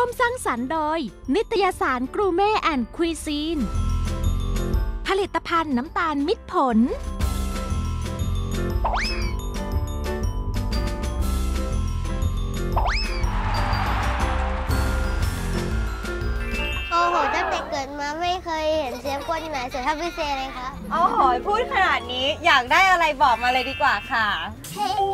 ร่วมสร้างสรรค์โดย นิตยสารกรูเม่แอนด์คุยซีน ผลิตภัณฑ์น้ำตาลมิตรผล โอ้โหตั้งแต่เกิดมาไม่เคยเห็นเชฟคนไหนสวยเท่าพี่เซเลยครับโอ้โหพูดขนาดนี้อยากได้อะไรบอกมาเลยดีกว่าค่ะเทน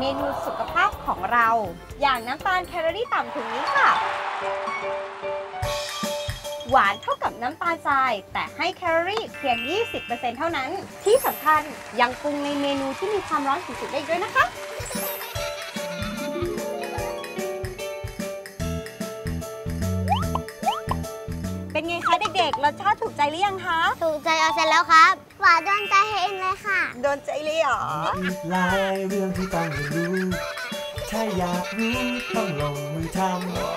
เมนูสุขภาพของเรา อย่างน้ำตาลแคลอรี่ต่ำถุงนี้ค่ะ หวานเท่ากับน้ำตาลทราย แต่ให้แคลอรี่เพียง 20%เท่านั้น ที่สำคัญยังปรุงในเมนูที่มีความร้อนสูงๆได้ด้วยนะคะเป็นไงคะเด็กๆ รสชาติถูกใจหรือยังคะ ถูกใจเอาเสร็จแล้วครับ หวานโดนใจเฮนเลยค่ะ โดนใจเลยเหรออีกหลายเรื่องที่ต้องเรียนรู้ ถ้าอยากรู้ต้องลงมือท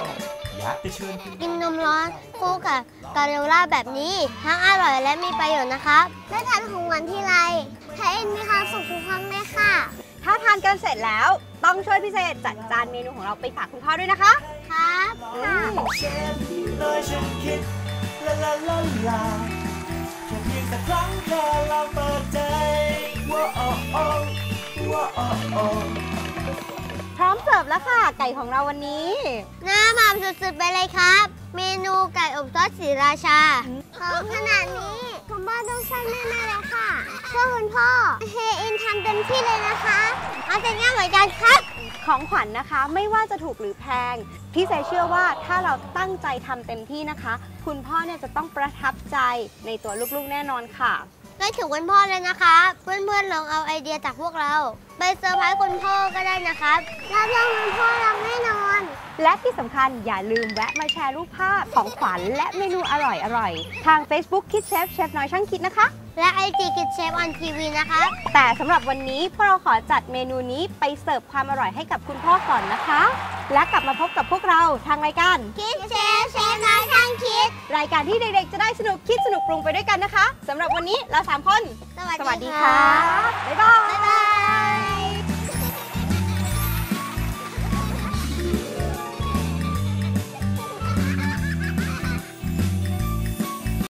ำอยากจะชวนคุณกินนมร้อนคู่กับกาเรลล่าแบบนี้ทั้งอร่อยและมีประโยชน์นะครับได้ทานของหวานที่ไรไทยเอ็นมีความสุขทุกครั้งเลยค่ะ ถ้าทานกันเสร็จแล้วต้องช่วยพิเศษจัดจานเมนูของเราไปฝากคุณพ่อด้วยนะคะ ครับอืมเชฟเลยฉันคิด สักครั้งแค่เราเปิดใจว่าโอ้โอ้ว่าโอ้พร้อมเสิร์ฟแล้วค่ะ ไก่ของเราวันนี้ หน้าหม่ำสุดๆไปเลยครับ เมนูไก่อบซอสสีราชาหอมขนาดนี้คุณพ่อต้องช่วยแม่แน่เลยค่ะช่วยคุณพ่อเฮอินทำเต็มที่เลยนะคะ เอาแต่ง่ายเหมือนกันครับ ของขวัญนะคะ ไม่ว่าจะถูกหรือแพง พี่ใจเชื่อว่าถ้าเราตั้งใจทำเต็มที่นะคะ คุณพ่อเนี่ยจะต้องประทับใจในตัวลูกๆแน่นอนค่ะได้ถึงวันพ่อเลยนะคะเพื่อนๆลองเอาไอเดียจากพวกเรา ไปเซอร์ไพรส์คุณพ่อก็ได้นะครับรับรองคุณพ่อรักแน่นอน และที่สำคัญอย่าลืมแวะมาแชร์รูปภาพของขวัญและเมนูอร่อยๆ ทาง Facebook Kids Chef เชฟน้อยช่างคิดนะคะ และ IG Kids Chef on TV นะครับแต่สำหรับวันนี้พวกเราขอจัดเมนูนี้ไปเสิร์ฟความอร่อยให้กับคุณพ่อก่อนนะคะ และกลับมาพบกับพวกเราทางรายการ คิดเชฟเชฟน้อยช่างคิด รายการที่เด็กๆจะได้สนุกคิดสนุกปรุงไปด้วยกันนะคะสำหรับวันนี้เราสามคนสวัสสวัสดีดีค่ะค่ะ บ๊ายบายบ๊ายบาย